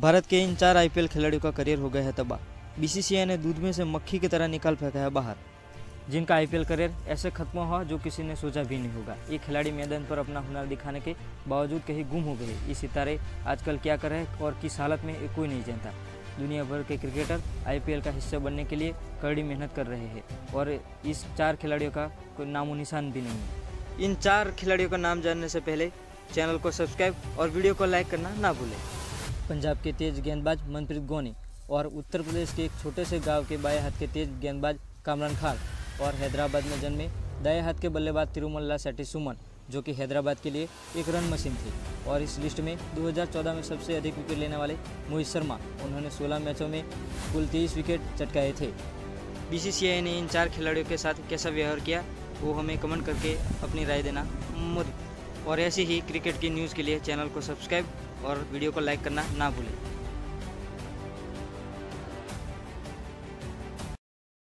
भारत के इन चार आईपीएल खिलाड़ियों का करियर हो गया है तबाह। बीसीसीआई ने दूध में से मक्खी की तरह निकाल फेंका है बाहर। जिनका आईपीएल करियर ऐसे खत्म हुआ जो किसी ने सोचा भी नहीं होगा। ये खिलाड़ी मैदान पर अपना हुनर दिखाने के बावजूद कहीं गुम हो गए। ये सितारे आजकल क्या कर रहे और किस हालत में कोई नहीं जानता। दुनिया भर के क्रिकेटर आईपीएल का हिस्सा बनने के लिए कड़ी मेहनत कर रहे हैं और इस चार खिलाड़ियों का कोई नामो निशान भी नहीं है। इन चार खिलाड़ियों का नाम जानने से पहले चैनल को सब्सक्राइब और वीडियो को लाइक करना ना भूलें। पंजाब के तेज गेंदबाज मनप्रीत गोनी और उत्तर प्रदेश के एक छोटे से गाँव के बाएँ हाथ के तेज गेंदबाज कामरान खान और हैदराबाद में जन्मे दाएँ हाथ के बल्लेबाज तिरुमल्ला सेट्टी सुमन, जो कि हैदराबाद के लिए एक रन मशीन थी। और इस लिस्ट में 2014 में सबसे अधिक विकेट लेने वाले मोहित शर्मा, उन्होंने 16 मैचों में कुल 23 विकेट चटकाए थे। बीसीसीआई ने इन चार खिलाड़ियों के साथ कैसा व्यवहार किया, वो हमें कमेंट करके अपनी राय देना मत और ऐसी ही क्रिकेट की न्यूज़ के लिए चैनल को सब्सक्राइब और वीडियो को लाइक करना ना भूलें।